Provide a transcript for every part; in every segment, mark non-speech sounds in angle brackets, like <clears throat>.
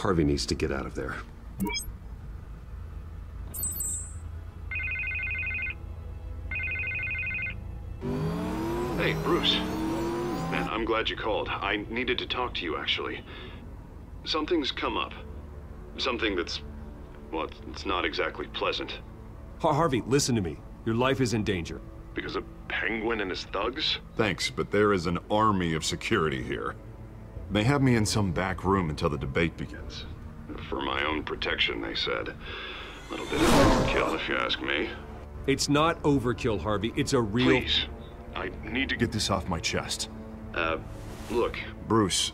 Harvey needs to get out of there. Hey, Bruce. Man, I'm glad you called. I needed to talk to you, actually. Something's come up. Something that's... well, it's not exactly pleasant. Har Harvey, listen to me. Your life is in danger. Because of Penguin and his thugs? Thanks, but there is an army of security here. They have me in some back room until the debate begins. For my own protection, they said. A little bit of overkill, if you ask me. It's not overkill, Harvey. It's a real... Please. I need to Get this off my chest. Uh, look. Bruce,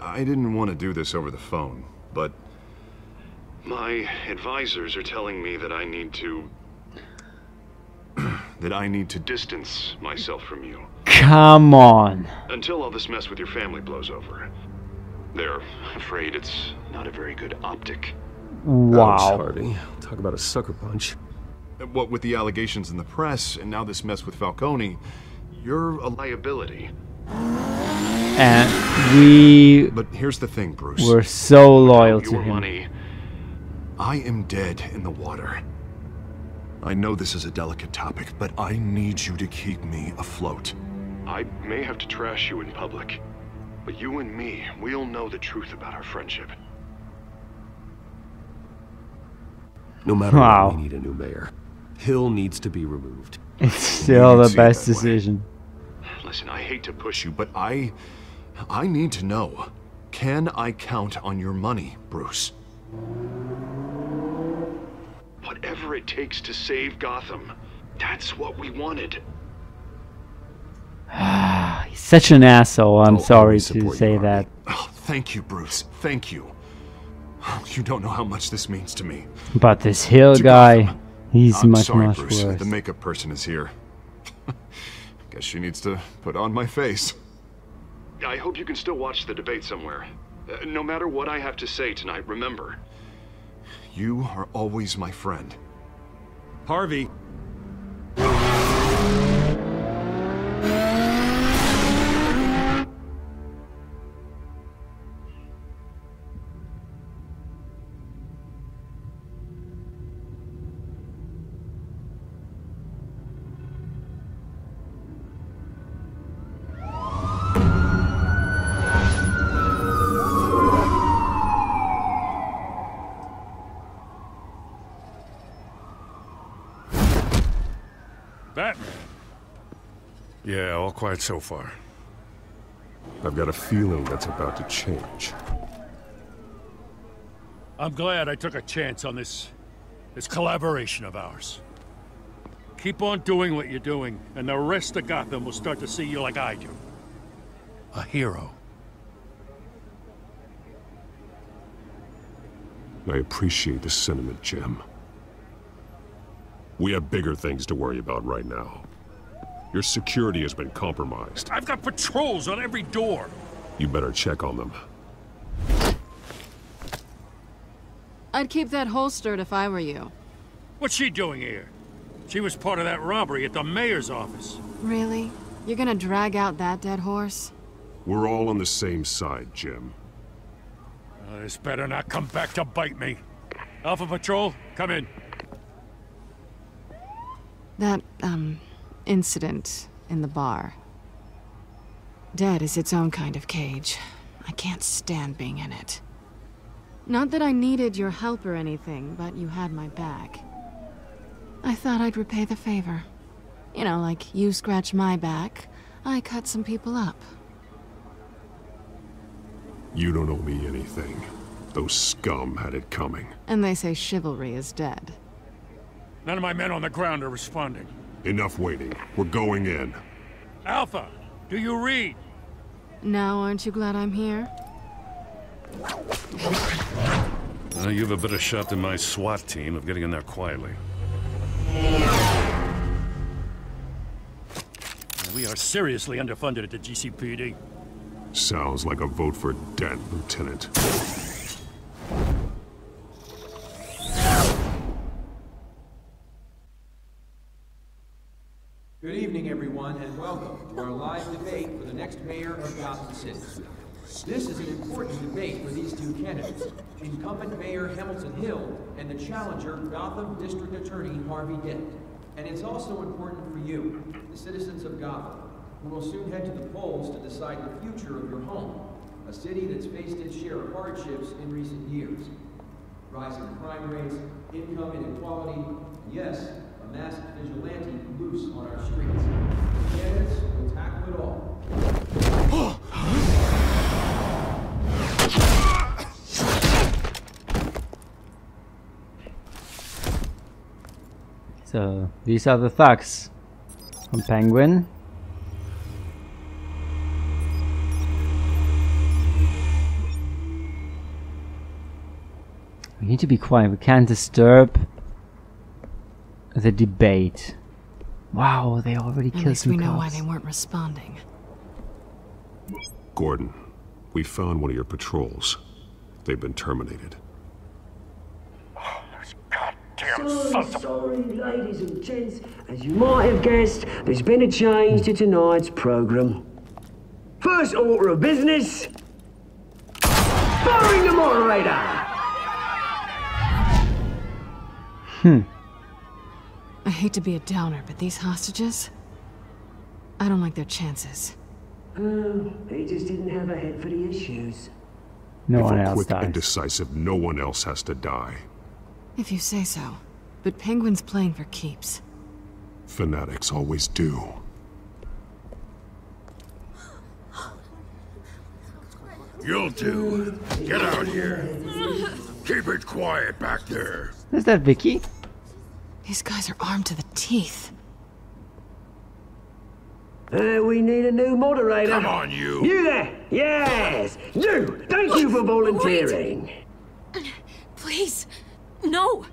I didn't want to do this over the phone, but My advisors are telling me that I need to <clears throat> that I need to distance myself from you Come on. until all this mess with your family blows over. They're afraid it's not a very good optic. Ouch, Wow. Harvey. Talk about a sucker punch. Uh, what with the allegations in the press and now this mess with Falcone, you're a Liability. And we But here's the thing, Bruce. We're so loyal to Your him. money. I am dead in the water. I know this is a delicate topic, but I need you to keep me afloat. I may have to trash you in public, but you and me, we'll know the truth about our friendship. No matter Wow. what, we need a new mayor. Hill needs to be removed. <laughs> It's still the best that way. decision. Listen, I hate to push you, You, but I. I need to know. Can I count on your money, Bruce? whatever it takes to save Gotham. That's what we wanted. He's such an asshole. I'm I'll sorry to support you, say Harvey. that. Oh, thank you, Bruce. Thank you. You don't know how much this means to me. But this Hill To guy, Gotham. he's I'm much, sorry, much Bruce. worse. The makeup person is here. <laughs> Guess she needs to put on my face. I hope you can still watch the debate somewhere. Uh, no matter what I have to say tonight, remember, You are always my friend. Harvey! Quiet so far. I've got a feeling that's about to change. I'm glad I took a chance on this... this collaboration of ours. Keep on doing what you're doing, and the rest of Gotham will start to see you like I do. A hero. I appreciate the sentiment, Jim. We have bigger things to worry about right now. Your security has been compromised. I've got patrols on every door. You better check on them. I'd keep that holstered if I were you. What's she doing here? She was part of that robbery at the mayor's office. Really? You're gonna drag out that dead horse? We're all on the same side, Jim. Uh, this better not come back to bite me. Alpha Patrol, come in. That, um, incident in the bar. Dead is its own kind of cage. I can't stand being in it. Not that I needed your help or anything, but you had my back. I thought I'd repay the favor. You know, like you scratch my back, I cut some people up. You don't owe me anything. Those scum had it coming. And they say chivalry is dead. None of my men on the ground are responding. Enough waiting. We're going in. Alpha, do you read? Now, aren't you glad I'm here? Uh, you have a better shot than my SWAT team of getting in there quietly. We are seriously underfunded at the GCPD. Sounds like a vote for Dent, Lieutenant. Mayor of Gotham City. This is an important debate for these two candidates, incumbent Mayor Hamilton Hill and the challenger Gotham District Attorney Harvey Dent. And it's also important for you, the citizens of Gotham, who will soon head to the polls to decide the future of your home, a city that's faced its share of hardships in recent years. Rising crime rates, income inequality, and yes, a masked vigilante loose on our streets. The candidates will tackle it all. So these are the thugs from Penguin. We need to be quiet. We can't disturb the debate. Wow, they already At killed least some we know why they weren't responding. Gordon, we found one of your patrols. They've been terminated. Sorry, sorry, ladies and gents. As you might have guessed, there's been a change to tonight's programme. First order of business. Firing the moderator! Hmm. I hate to be a downer, but these hostages? I don't like their chances. Oh, he just didn't have a head for the issues. No if one we're else quick and decisive, no one else has to die. If you say so. But Penguin's playing for keeps. Fanatics always do. You'll do. Get out here. Keep it quiet back there. Is that Vicky? These guys are armed to the teeth. Uh, we need a new moderator. Come on, you. You there? Yes! You! Thank you for volunteering. Please, no.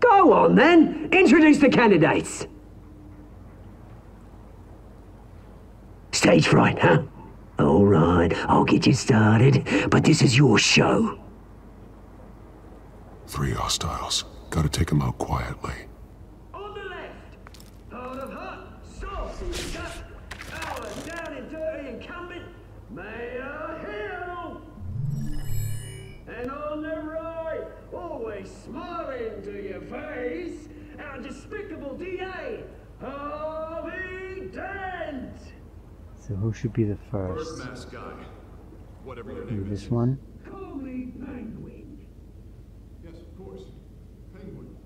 Go on then. Introduce the candidates. Stage fright, huh? All right, I'll get you started, but this is your show. Three hostiles. Gotta take them out quietly. So who should be the first? masked guy. Whatever your Maybe name this is. one? Call me Penguin. Yes, of course. Penguin.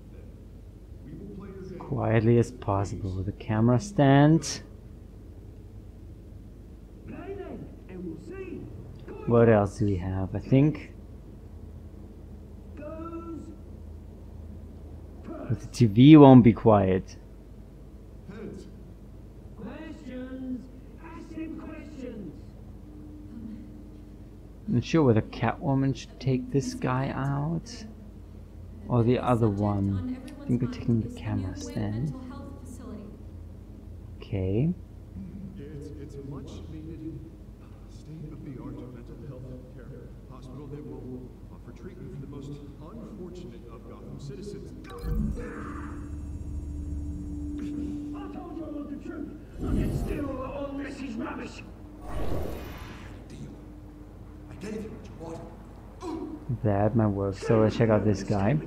We will play your game. Quietly as possible with a camera stand. Play then, and we'll see. What else do we have? I think but the TV won't be quiet. Him questions. I'm not sure whether Catwoman should take this guy out or the other one. I think we're taking the camera stand. Okay. Rubbish. I. That might work. So let's check out this guy.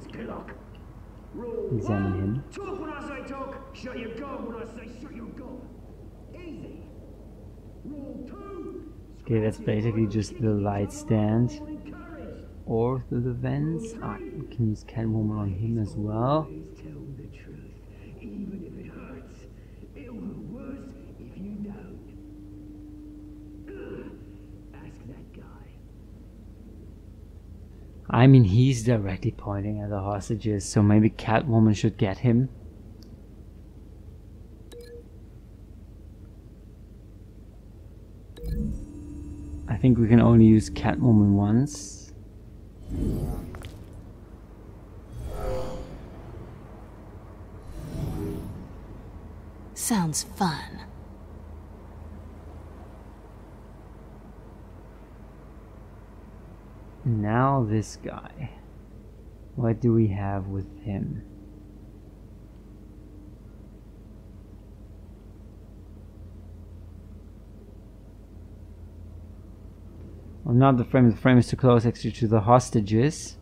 Examine him. Talk when I say talk. Shut your gob when I say shut your gob. Easy. Rule two. Okay, that's basically just the light stand or through the vents. We can use Catwoman on him as well. Always tell the truth, even if it hurts. It'll hurt worse if you don't. Ugh. Ask that guy. I mean, he's directly pointing at the hostages, so maybe Catwoman should get him. I think we can only use Catwoman once. Sounds fun. Now this guy. What do we have with him? Well, not the frame. The frame is too close actually to the hostages.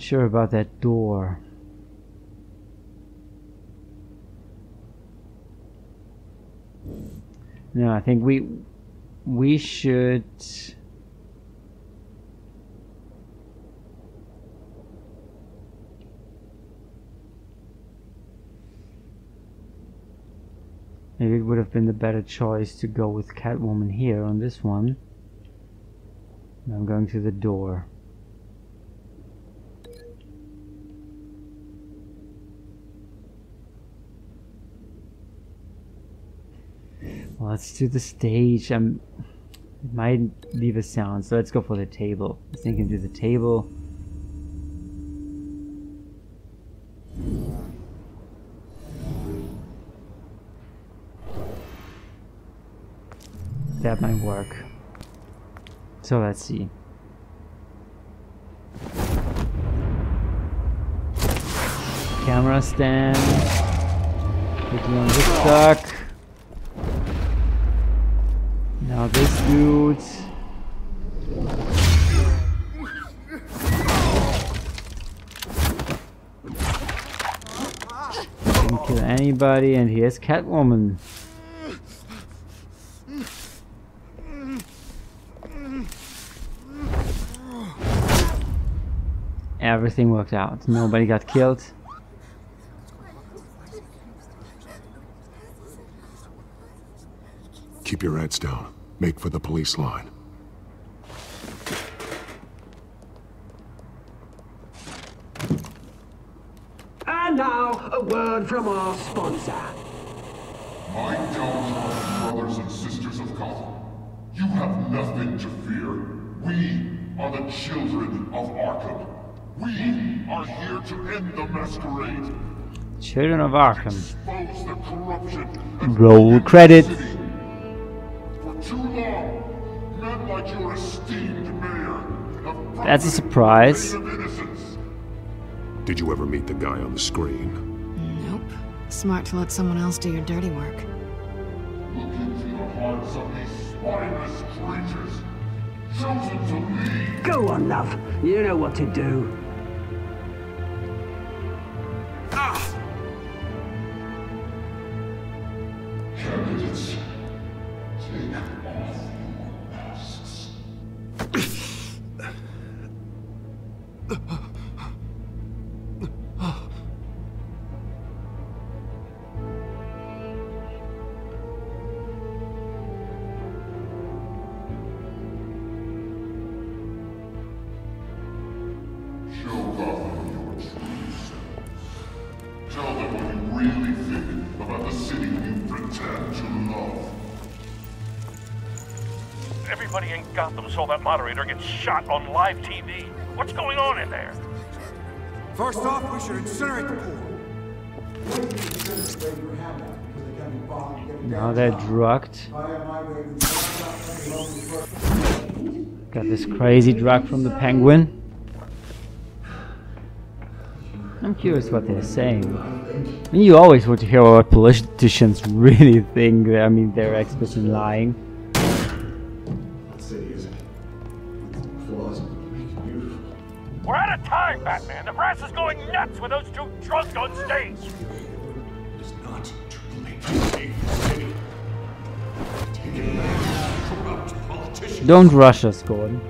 Sure about that door. No, I think we we should Maybe it would have been the better choice to go with Catwoman here on this one. I'm going to the door. Well, let's do the stage. I'm it might leave a sound, so let's go for the table. I think I can do the table. That might work. So let's see. Camera stand. Quickly on this duck. Now this dude. Didn't kill anybody, and here's Catwoman. Everything worked out. Nobody got killed. Keep your heads down. Make for the police line. And now, a word from our sponsor. My downtrodden brothers and sisters of Gotham, you have nothing to fear. We are the children of Arkham. We are here to end the masquerade. Children of Arkham. Expose the corruption Roll credits. That's a surprise. Did you ever meet the guy on the screen? Nope. Smart to let someone else do your dirty work. Look into the hearts of these spineless creatures, chosen to lead. Go on, love. You know what to do. Everybody in Gotham saw that moderator get shot on live TV. What's going on in there? First off, we should incinerate the pool. Now they're drugged. Got this crazy drug from the penguin. I'm curious what they're saying. I mean, you always want to hear what politicians <laughs> really think. I mean, they're experts in lying. Drunks stage. It's not Triple H to save the city. Taking back corrupt politicians. Don't rush us, Gordon.